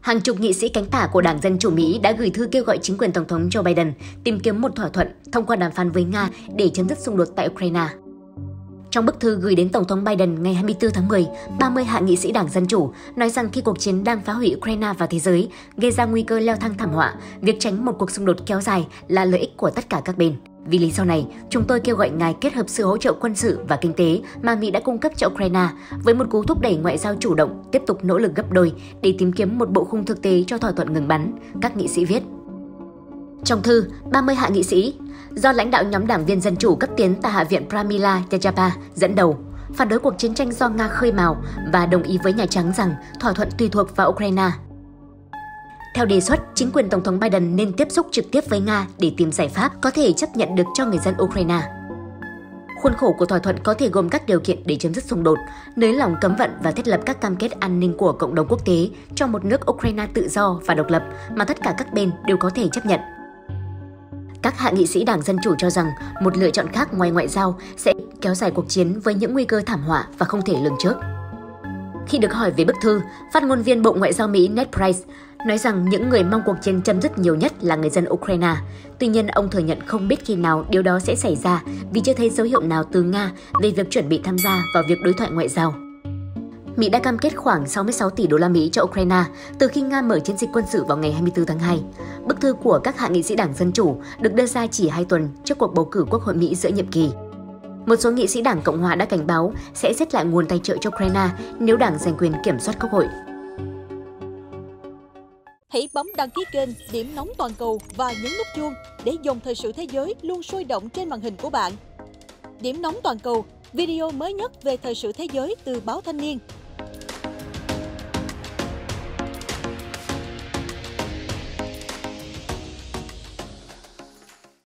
Hàng chục nghị sĩ cánh tả của Đảng Dân Chủ Mỹ đã gửi thư kêu gọi chính quyền Tổng thống Joe Biden tìm kiếm một thỏa thuận thông qua đàm phán với Nga để chấm dứt xung đột tại Ukraine. Trong bức thư gửi đến Tổng thống Biden ngày 24 tháng 10, 30 hạ nghị sĩ Đảng Dân Chủ nói rằng khi cuộc chiến đang phá hủy Ukraine và thế giới, gây ra nguy cơ leo thang thảm họa, việc tránh một cuộc xung đột kéo dài là lợi ích của tất cả các bên. Vì lý do này, chúng tôi kêu gọi ngài kết hợp sự hỗ trợ quân sự và kinh tế mà Mỹ đã cung cấp cho Ukraine với một cú thúc đẩy ngoại giao chủ động, tiếp tục nỗ lực gấp đôi để tìm kiếm một bộ khung thực tế cho thỏa thuận ngừng bắn, các nghị sĩ viết. Trong thư, 30 hạ nghị sĩ, do lãnh đạo nhóm đảng viên Dân Chủ cấp tiến tại Hạ viện Pramila Yajapa dẫn đầu, phản đối cuộc chiến tranh do Nga khơi mào và đồng ý với Nhà Trắng rằng thỏa thuận tùy thuộc vào Ukraine. Theo đề xuất, chính quyền Tổng thống Biden nên tiếp xúc trực tiếp với Nga để tìm giải pháp có thể chấp nhận được cho người dân Ukraine. Khuôn khổ của thỏa thuận có thể gồm các điều kiện để chấm dứt xung đột, nới lỏng cấm vận và thiết lập các cam kết an ninh của cộng đồng quốc tế cho một nước Ukraine tự do và độc lập mà tất cả các bên đều có thể chấp nhận. Các hạ nghị sĩ Đảng Dân Chủ cho rằng một lựa chọn khác ngoài ngoại giao sẽ kéo dài cuộc chiến với những nguy cơ thảm họa và không thể lường trước. Khi được hỏi về bức thư, phát ngôn viên Bộ Ngoại giao Mỹ Ned Price nói rằng những người mong cuộc chiến chấm dứt nhiều nhất là người dân Ukraine. Tuy nhiên, ông thừa nhận không biết khi nào điều đó sẽ xảy ra vì chưa thấy dấu hiệu nào từ Nga về việc chuẩn bị tham gia vào việc đối thoại ngoại giao. Mỹ đã cam kết khoảng 66 tỷ đô la Mỹ cho Ukraine từ khi Nga mở chiến dịch quân sự vào ngày 24 tháng 2. Bức thư của các hạ nghị sĩ Đảng Dân Chủ được đưa ra chỉ 2 tuần trước cuộc bầu cử Quốc hội Mỹ giữa nhiệm kỳ. Một số nghị sĩ Đảng Cộng hòa đã cảnh báo sẽ xét lại nguồn tài trợ cho Ukraine nếu Đảng giành quyền kiểm soát Quốc hội. Hãy bấm đăng ký kênh Điểm Nóng Toàn cầu và nhấn nút chuông để dòng thời sự thế giới luôn sôi động trên màn hình của bạn. Điểm Nóng Toàn cầu, video mới nhất về thời sự thế giới từ báo Thanh niên –